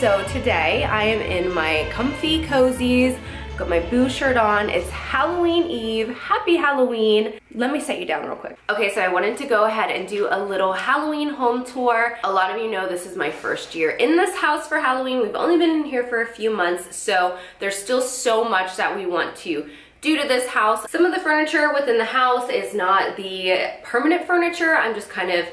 So today I am in my comfy cozies, got my boo shirt on. It's Halloween Eve. Happy Halloween. Let me set you down real quick. Okay, so I wanted to go ahead and do a little Halloween home tour. A lot of you know this is my first year in this house for Halloween. We've only been in here for a few months, so there's still so much that we want to do to this house. Some of the furniture within the house is not the permanent furniture. I'm just kind of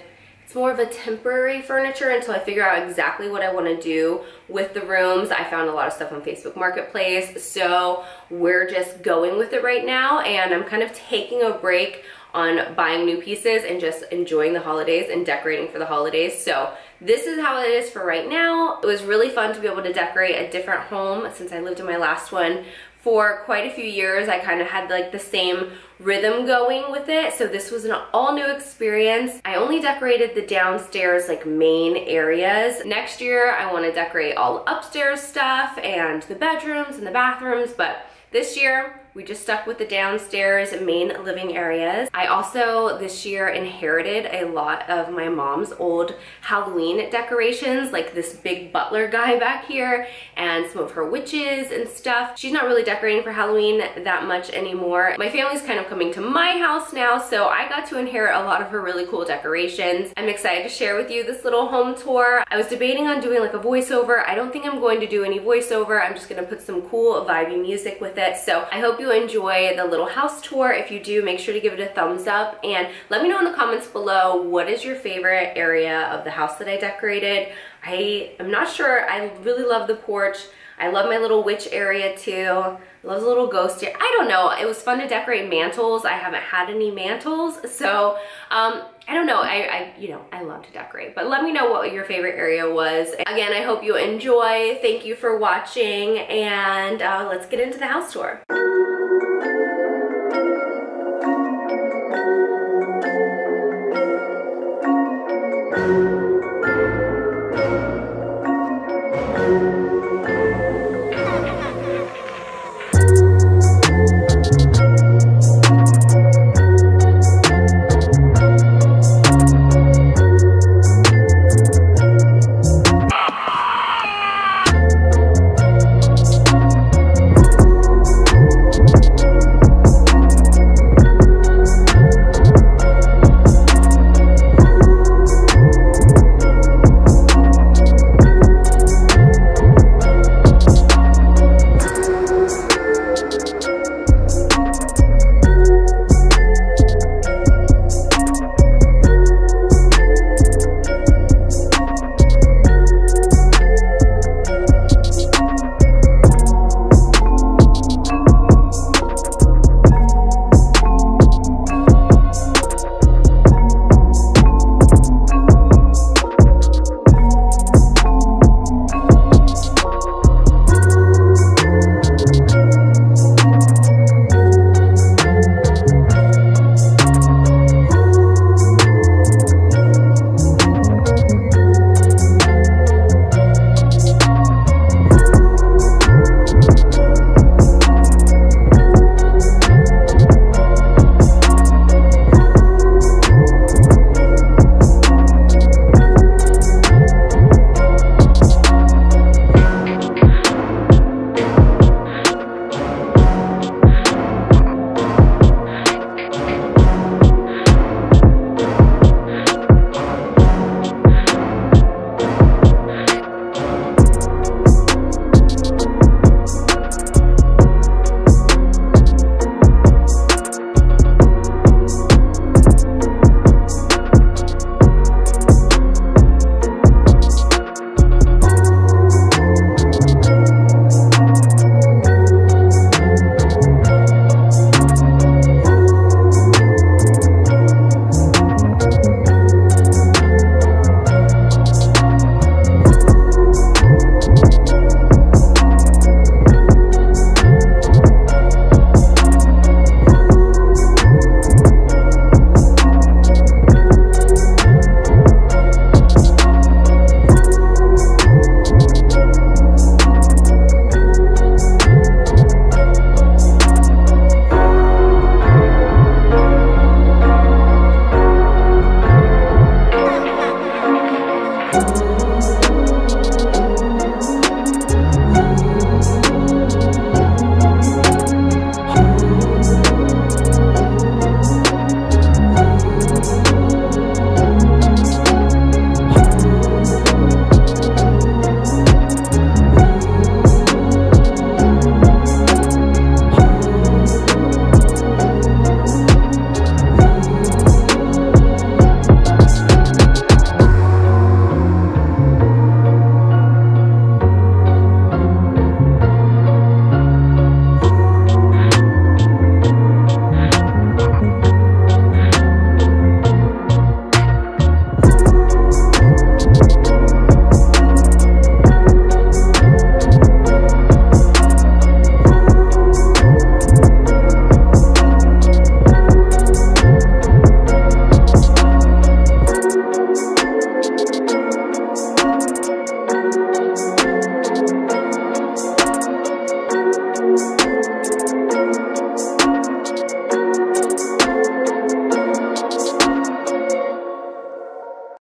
it's more of a temporary furniture until I figure out exactly what I want to do with the rooms. I found a lot of stuff on Facebook Marketplace, so we're just going with it right now and I'm kind of taking a break on buying new pieces and just enjoying the holidays and decorating for the holidays. So this is how it is for right now. It was really fun to be able to decorate a different home since I lived in my last one for quite a few years. I kind of had like the same rhythm going with it. So this was an all new experience. I only decorated the downstairs like main areas. Next year, I want to decorate all upstairs stuff and the bedrooms and the bathrooms, but this year, we just stuck with the downstairs main living areas. I also this year inherited a lot of my mom's old Halloween decorations, like this big butler guy back here and some of her witches and stuff. She's not really decorating for Halloween that much anymore. My family's kind of coming to my house now, so I got to inherit a lot of her really cool decorations. I'm excited to share with you this little home tour. I was debating on doing like a voiceover. I don't think I'm going to do any voiceover. I'm just gonna put some cool vibey music with it. So I hope you enjoy the little house tour. If you do, make sure to give it a thumbs up and let me know in the comments below what is your favorite area of the house that I decorated. I am not sure. I really love the porch. I love my little witch area too. I love the little ghost here. I don't know. It was fun to decorate mantles. I haven't had any mantles. So, um, I don't know. I, I, you know, I love to decorate. But let me know what your favorite area was. Again, I hope you enjoy. Thank you for watching. And uh, let's get into the house tour.